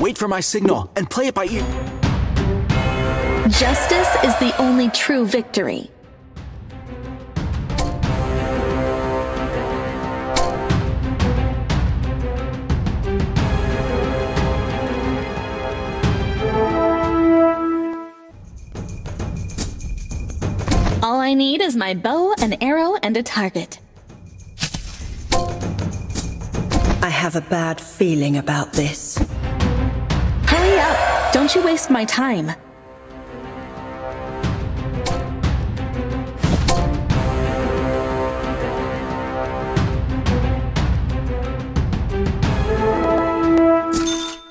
Wait for my signal and play it by ear. Justice is the only true victory. I need is my bow, an arrow, and a target. I have a bad feeling about this. Hurry up! Don't you waste my time.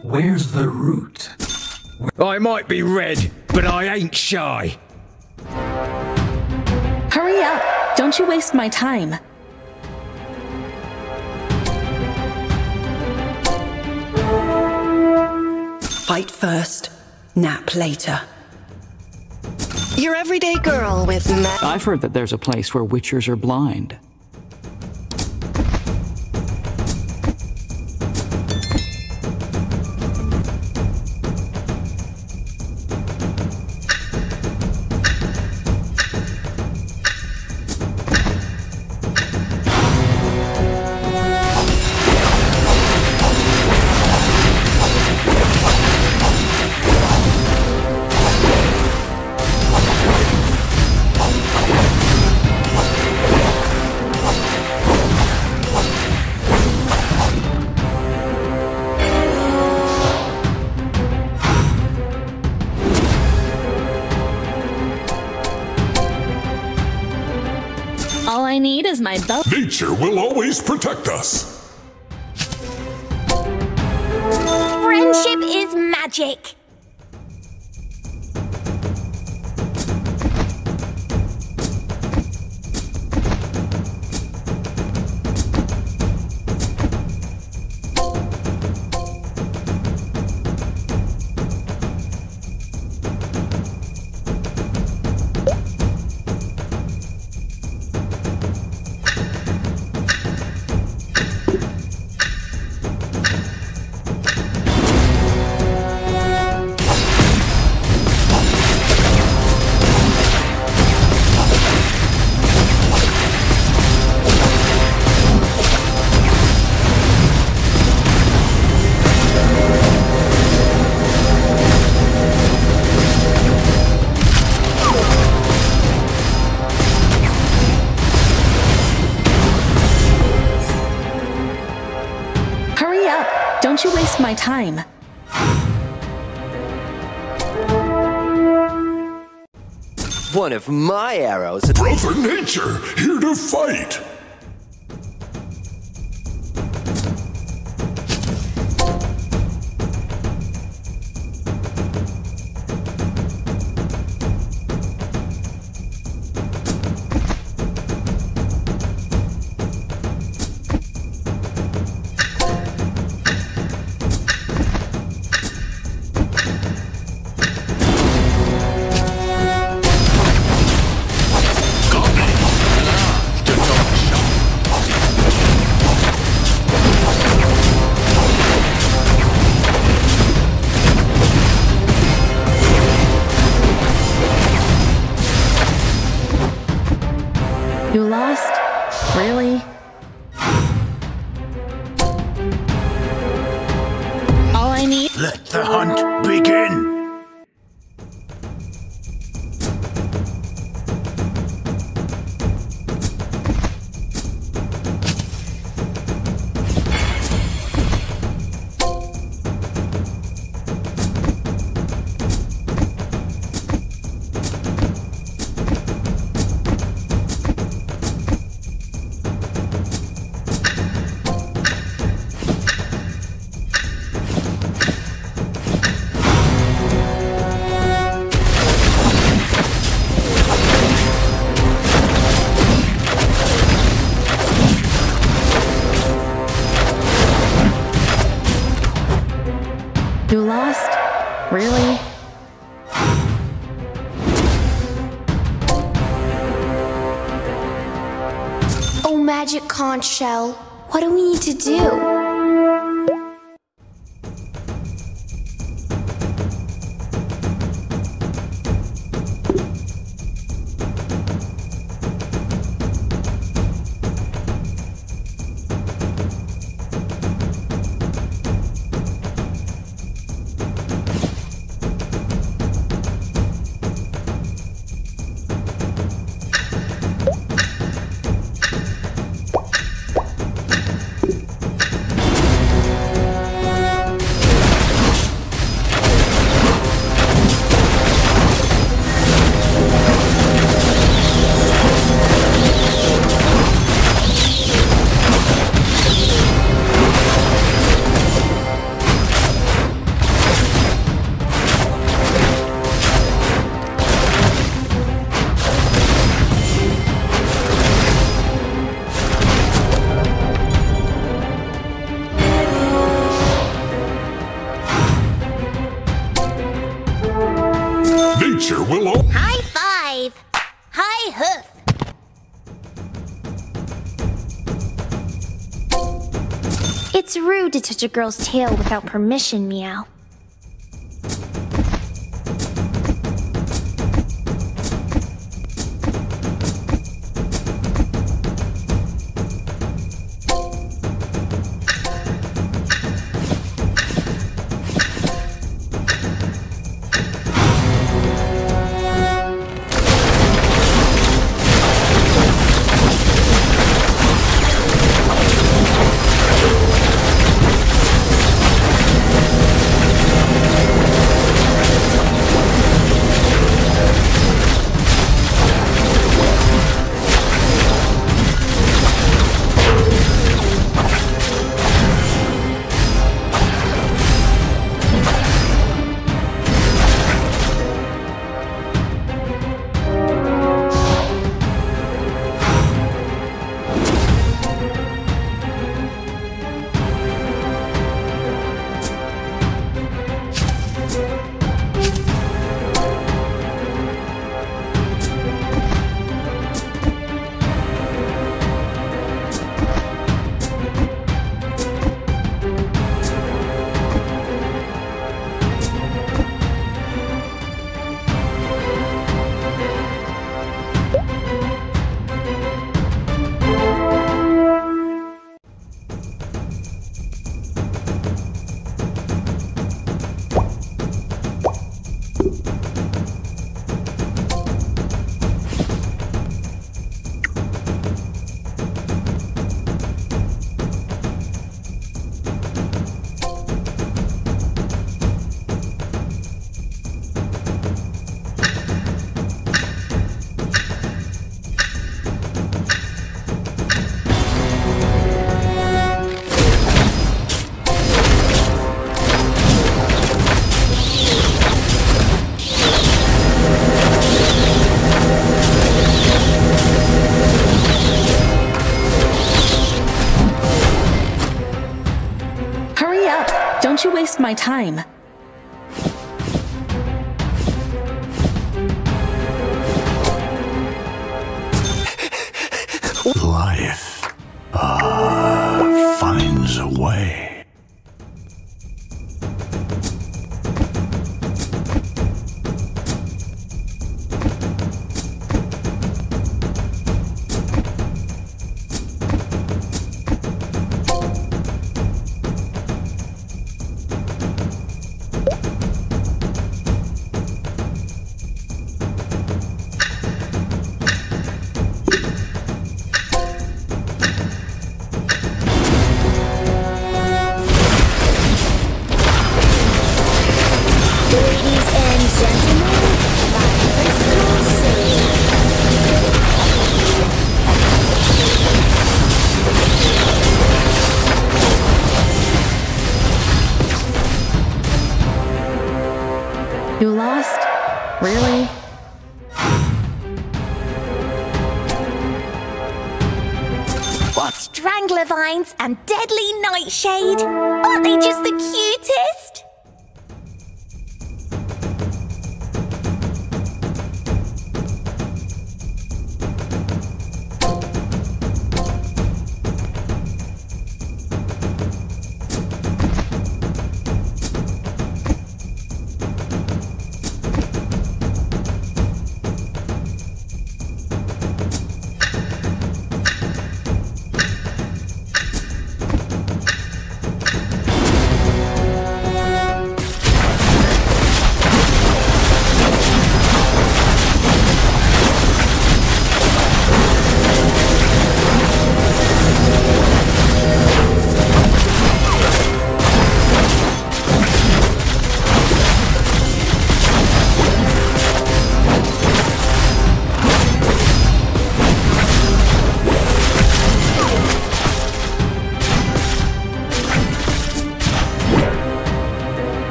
Where's the root? I might be red, but I ain't shy. Hurry up! Don't you waste my time. Fight first, nap later. Your everyday girl with ma- I've heard that there's a place where witchers are blind. Nature will always protect us. Time. One of my arrows. Brother Nature, here to fight. Shell. What do we need to do? A girl's tail without permission, Meow. My time. You lost? Really? What? Strangler vines and deadly nightshade. Aren't they just the cutest?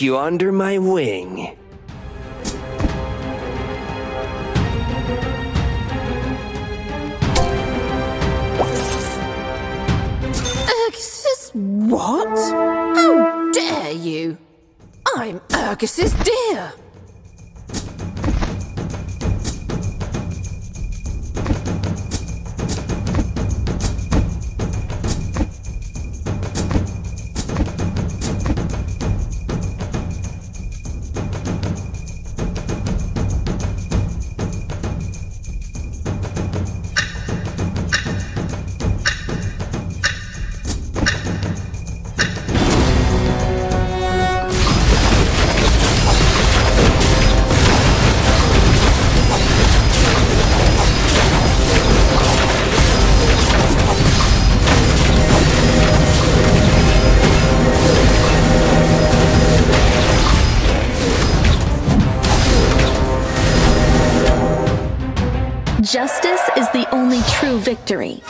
Take you under my wing. Egersis' what? How dare you? I'm Egersis's dear. True victory.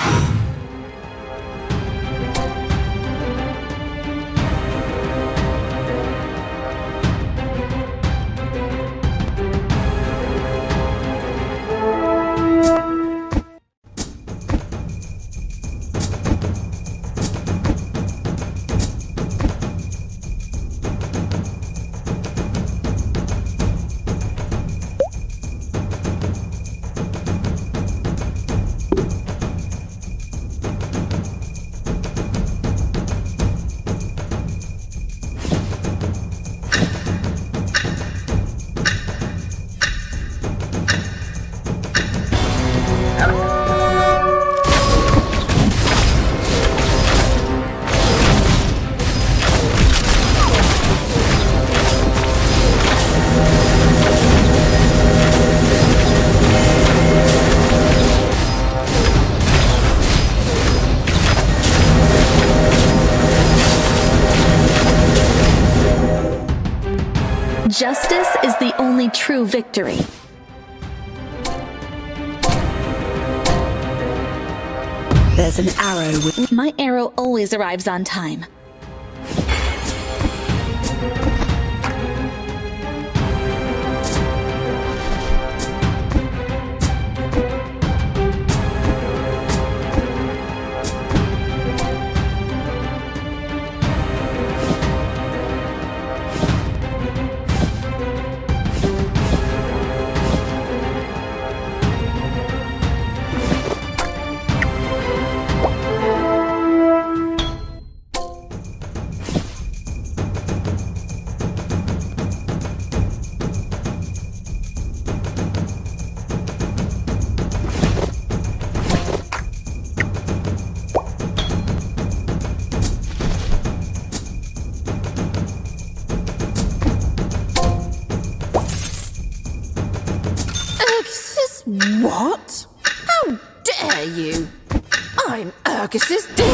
Victory. There's an arrow with. My arrow always arrives on time. What? How dare you? I'm Egersis's dear.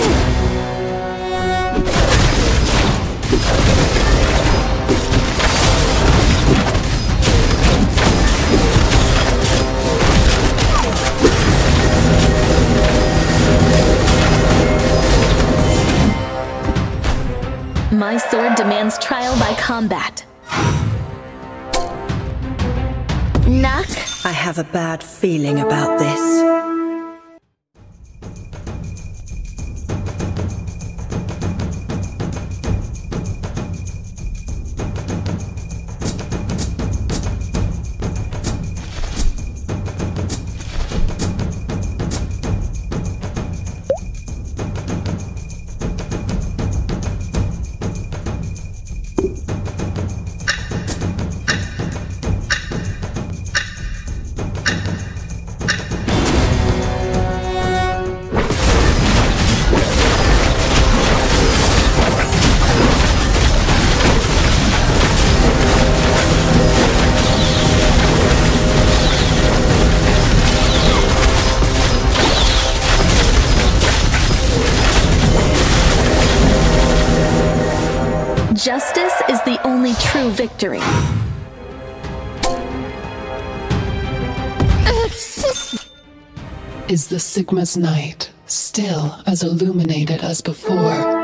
My sword demands trial by combat. Knock. I have a bad feeling about this. Victory. Is the Sigma's night still as illuminated as before?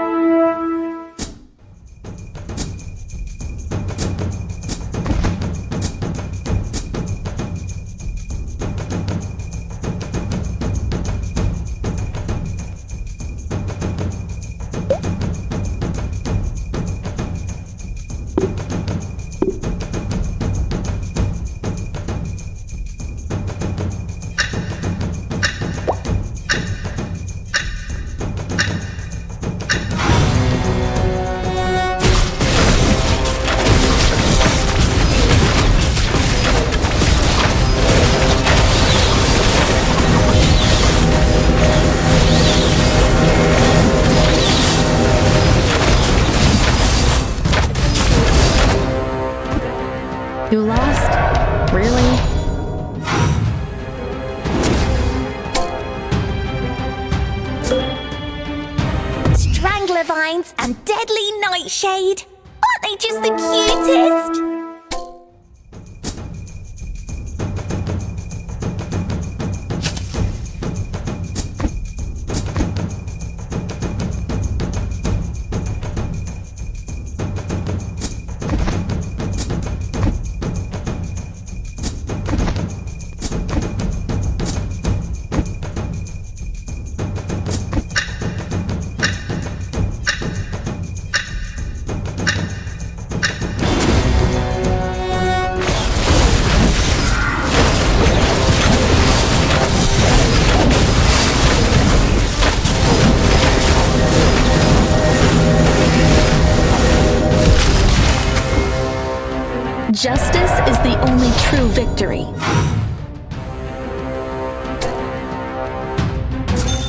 Justice is the only true victory.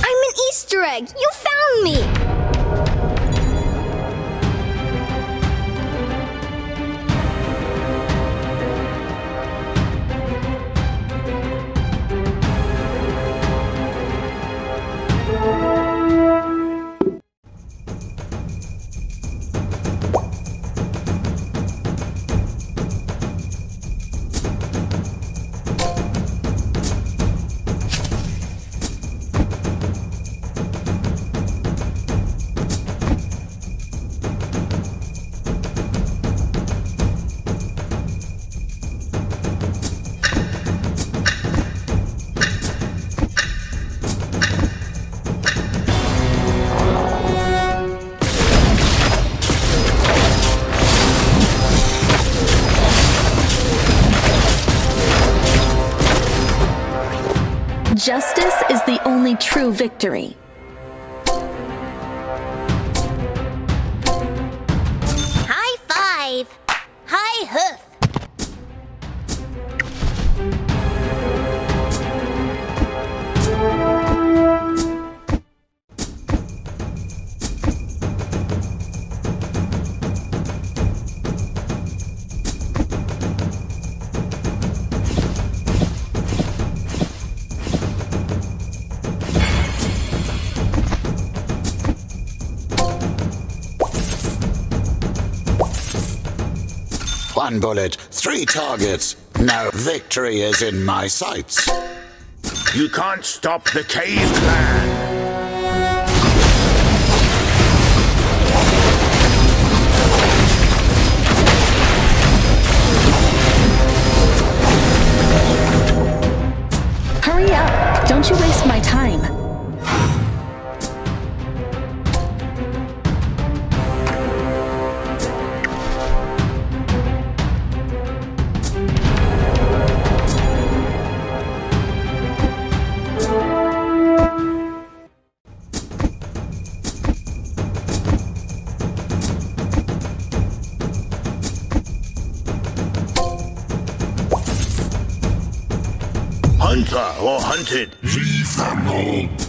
I'm an Easter egg! You found me! True victory. High five. High hoof. One bullet, three targets. No victory is in my sights. You can't stop the Cave Clan. Or hunted? Leave them all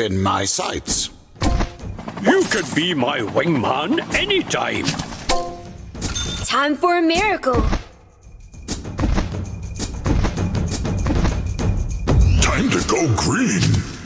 in my sights. You could be my wingman anytime. Time for a miracle. Time to go green.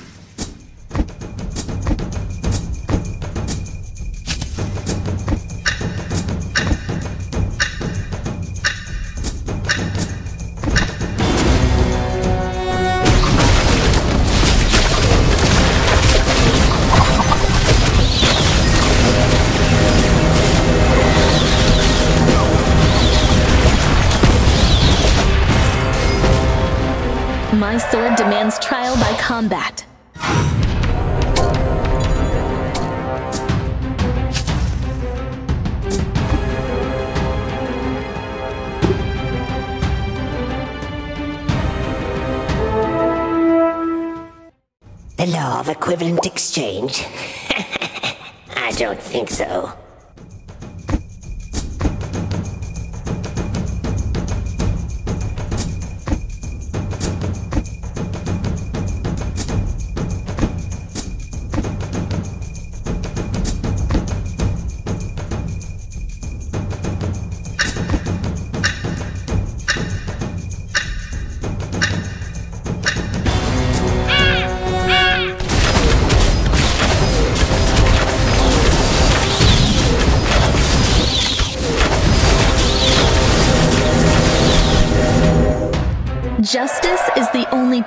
Think so.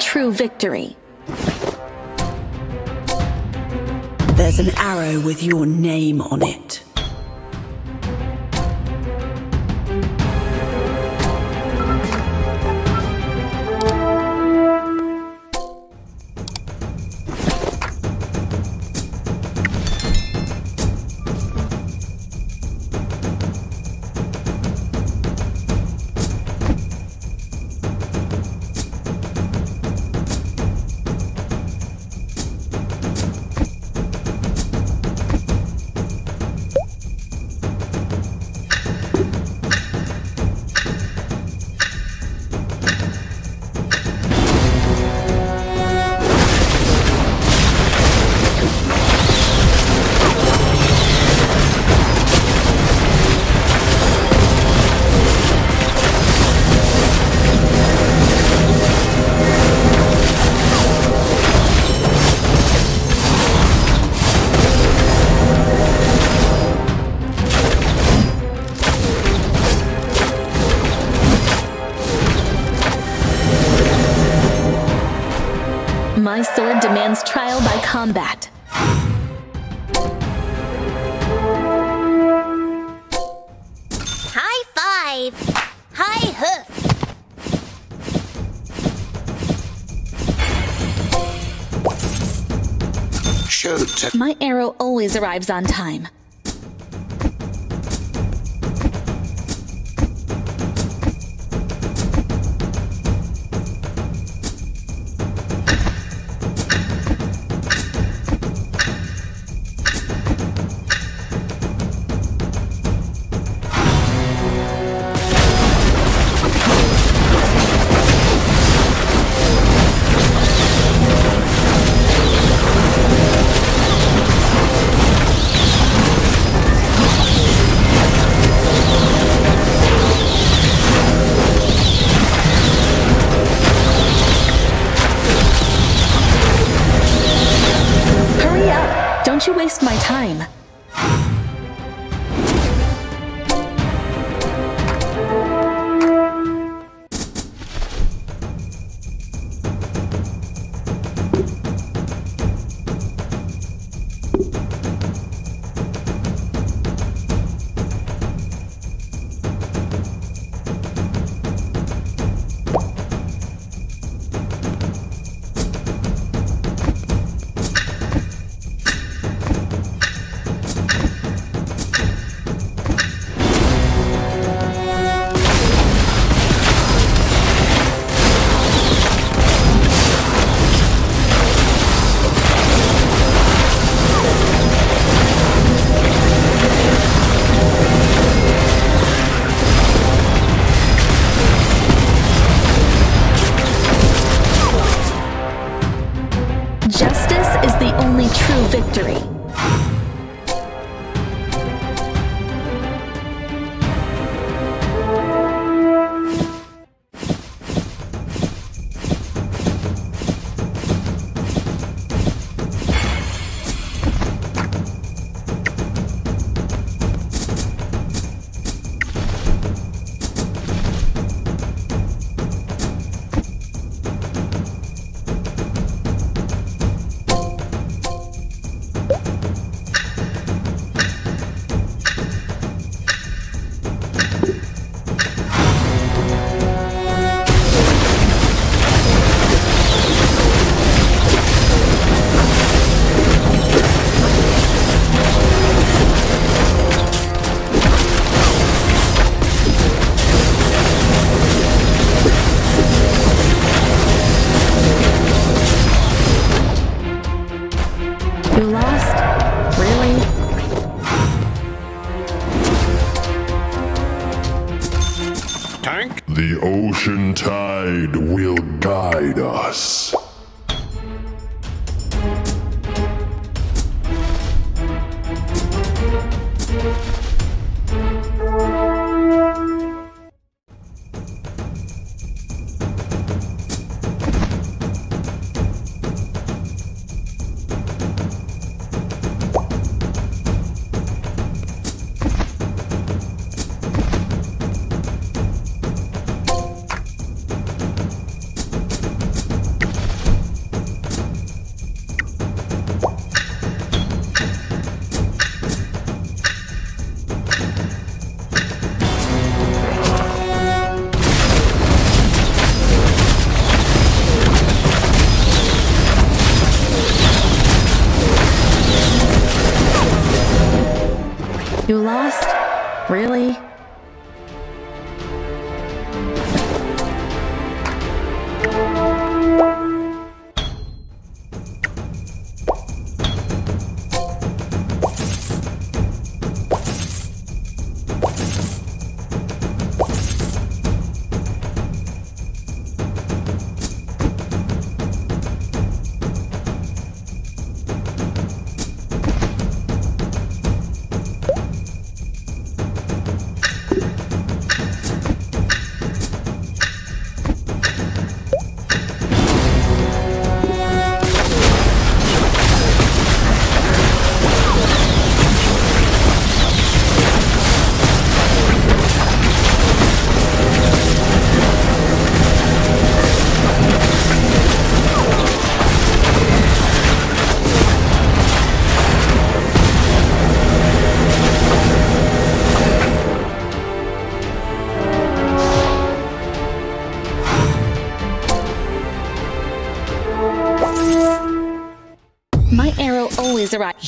True victory. There's an arrow with your name on it. Always arrives on time. The ocean tide will guide us.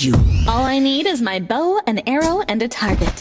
You. All I need is my bow, an arrow, and a target.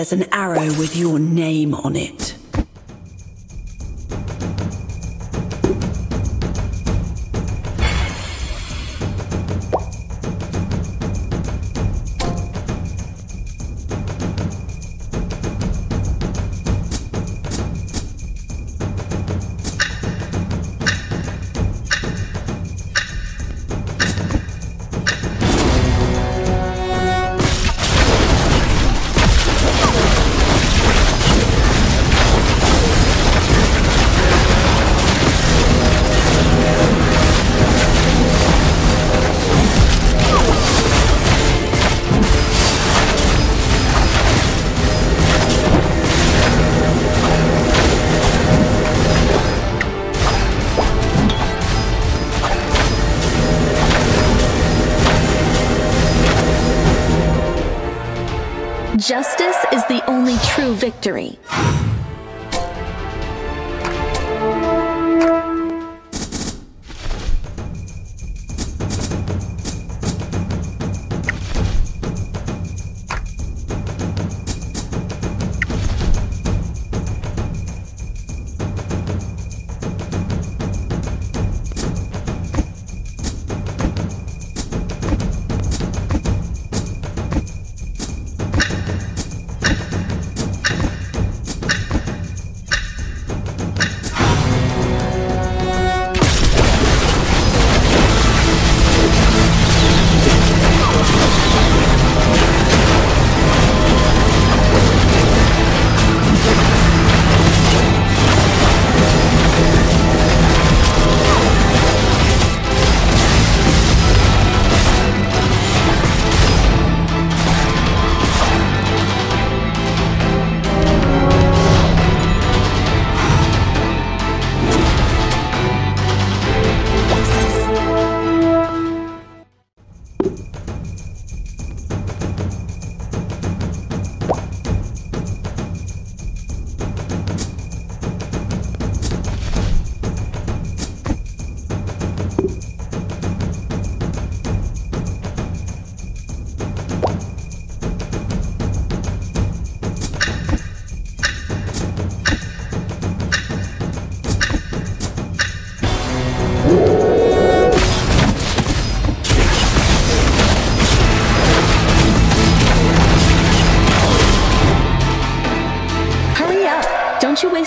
There's an Justice is the only true victory.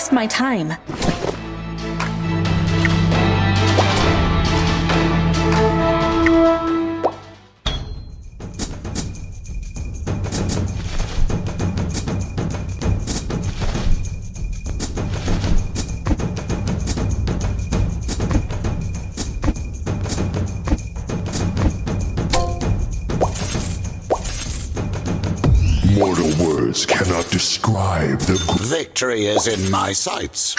Waste my time. Victory is in my sights.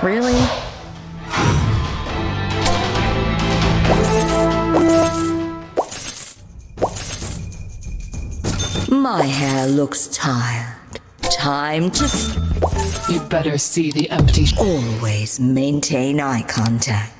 Really? My hair looks tired. Time to. You'd better see the empty. Always maintain eye contact.